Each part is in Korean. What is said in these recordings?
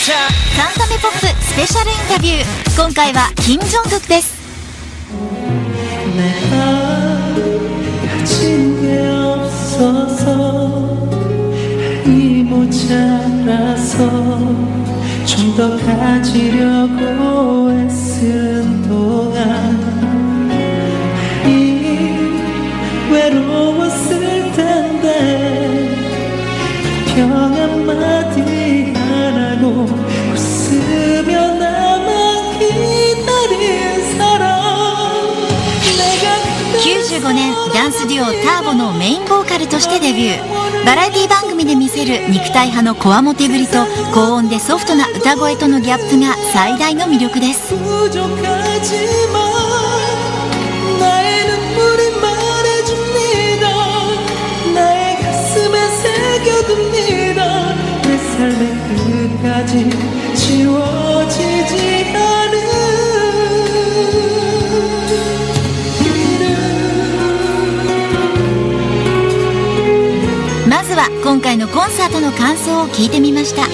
カンタメポップスペシャルインタビュー今回は金正恩です 가진 게 없어서 이 모자라서 좀 더 가지려고 애쓴 동안 ダンスデュオターボのメインボーカルとしてデビュー。バラエティ番組で見せる肉体派のこわもてぶりと高音でソフトな歌声とのギャップが最大の魅力です。は今回のコンサートの感想を聞いてみました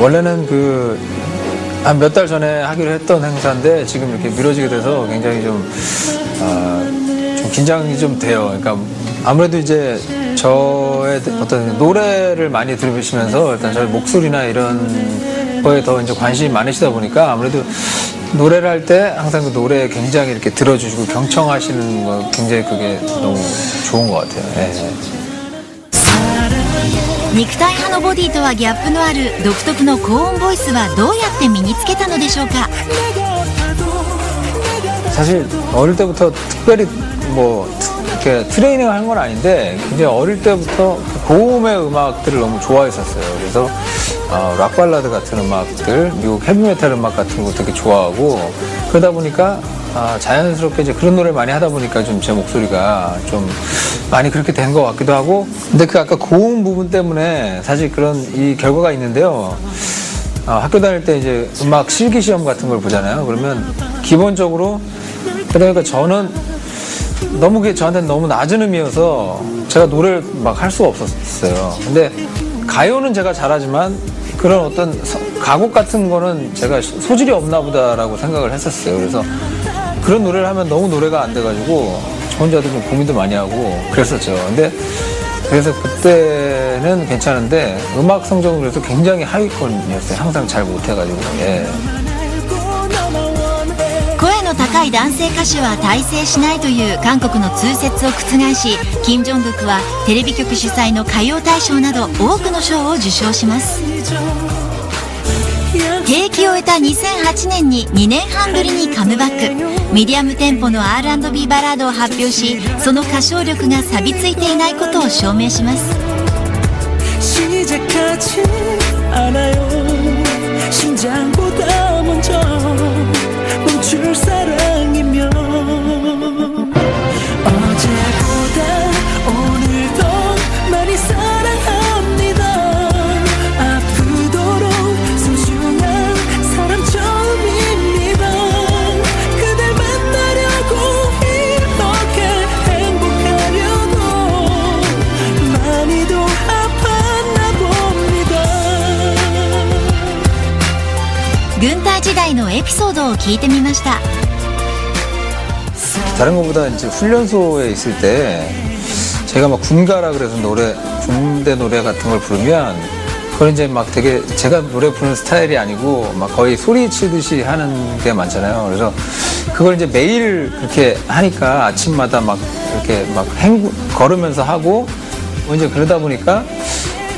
원래는 그 한 몇 달 전에 하기로 했던 행사인데 지금 이렇게 미뤄지게 돼서 굉장히 좀, 아, 좀 긴장이 좀 돼요. 그러니까 아무래도 이제 저의 어떤 노래를 많이 들으시면서 일단 저의 목소리나 이런 거에 더 이제 관심이 많으시다 보니까 아무래도 노래를 할 때 항상 그 노래 굉장히 이렇게 들어주시고 경청하시는 거 굉장히 그게 너무 좋은 것 같아요. 예. 肉体派のボディとはギャップのある独特の高音ボイスはどうやって身につけたのでしょうか 사실 어릴 때부터 특별히 뭐 이렇게 트레이닝을 한 건 아닌데 굉장히 어릴 때부터 그 고음의 음악들을 너무 좋아했었어요. 그래서 어, 락 발라드 같은 음악들, 미국 헤비메탈 음악 같은 거 되게 좋아하고 그러다 보니까 아, 자연스럽게 이제 그런 노래를 많이 하다 보니까 좀 제 목소리가 좀 많이 그렇게 된 것 같기도 하고 근데 그 아까 고음 부분 때문에 사실 그런 이 결과가 있는데요. 아, 학교 다닐 때 이제 음악 실기 시험 같은 걸 보잖아요. 그러면 기본적으로 그러니까 저는 너무 그게 저한테는 너무 낮은 음이어서 제가 노래를 막 할 수가 없었어요. 근데 가요는 제가 잘하지만 그런 어떤 서- 가곡 같은 거는 제가 소질이 없나 보다라고 생각을 했었어요. 그래서 그런 노래를 하면 너무 노래가 안 돼가지고 저 혼자도 좀 고민도 많이 하고 그랬었죠. 근데 그래서 그때는 괜찮은데 음악 성적은 그래서 굉장히 하위권이었어요. 항상 잘 못해가지고. 예. 声の高い男性歌手は大成しないという韓国の通説を覆し金正恩はテレビ局主催の歌謡大賞など多くの賞を受賞します。兵役を終えた2008年に2年半ぶりにカムバック。ミディアムテンポの R&B バラードを発表しその歌唱力が錆びついていないことを証明します。エピソードを聞いてみました 다른 것보다 이제 훈련소에 있을 때 제가 막 군가라 그래서 노래 군대 노래 같은 걸 부르면 그걸 이제 막 되게 제가 노래 부르는 스타일이 아니고 막 거의 소리 치듯이 하는 게 많잖아요. 그래서 그걸 이제 매일 그렇게 하니까 아침마다 막 이렇게 막 행, 걸으면서 하고 뭐 이제 그러다 보니까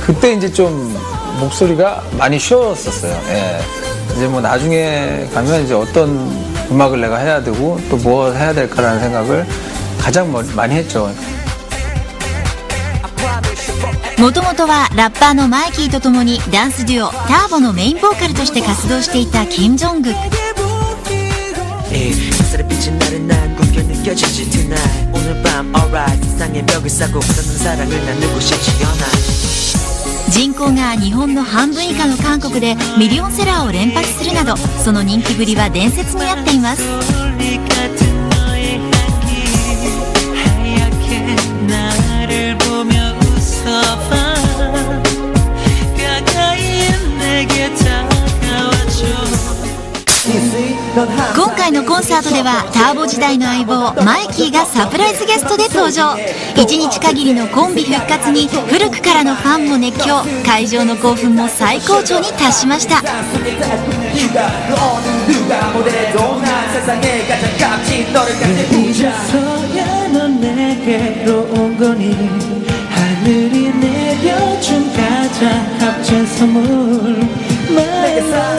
그때 이제 좀 목소리가 많이 쉬었었어요. 예. 이제 뭐 나중에 가면 이제 어떤 음악을 내가 해야 되고 또 뭐 해야 될까라는 생각을 가장 뭐- 많이 했죠. もともとはラッパーのマイキーと共にダンスデュオターボのメインボーカルとして活動していた金正恩 이 햇살 人口が日本の半分以下の韓国でミリオンセラーを連発するなどその人気ぶりは伝説になっています。今回のコンサートではターボ時代の相棒マイキーがサプライズゲストで登場。1日限りのコンビ復活に古くからのファンも熱狂。会場の興奮も最高潮に達しました。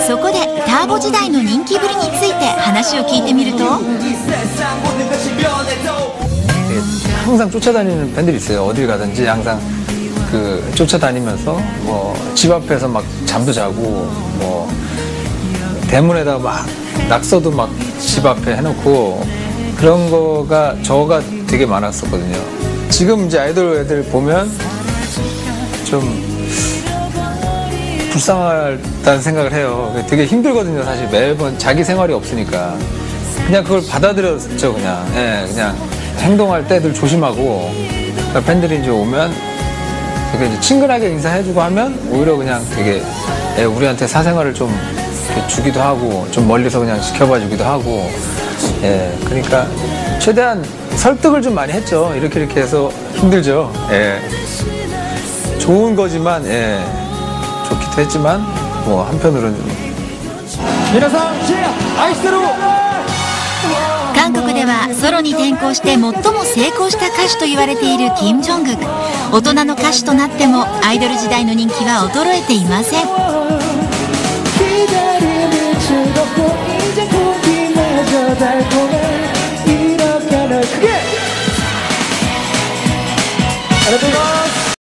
そこでターボ時代の人気ぶりについて話を聞いてみると 항상 쫓아다니는 팬들이 있어요. 어딜 가든지 항상 그 쫓아다니면서 뭐 집 앞에서 막 잠도 자고 뭐 대문에다가 막 낙서도 막 집 앞에 해놓고 그런 거가 저가 되게 많았었거든요. 지금 이제 아이돌 애들 보면 좀 불쌍하다는 생각을 해요. 되게 힘들거든요. 사실 매번 자기 생활이 없으니까 그냥 그걸 받아들였죠. 그냥 예, 그냥 행동할 때 늘 조심하고 그러니까 팬들이 이제 오면 되게 이제 친근하게 인사해주고 하면 오히려 그냥 되게 예, 우리한테 사생활을 좀 주기도 하고 좀 멀리서 그냥 지켜봐주기도 하고 예, 그러니까 최대한 설득을 좀 많이 했죠. 이렇게 이렇게 해서 힘들죠. 예. 좋은 거지만 예, 했지만 뭐 한편으로는 좀 皆さん愛してる韓国ではソロに転向して最も成功した歌手と言われているキム・ジョングク大人の歌手となってもアイドル時代の人気は衰えていません 기다림이 즐겁고 이제 꿈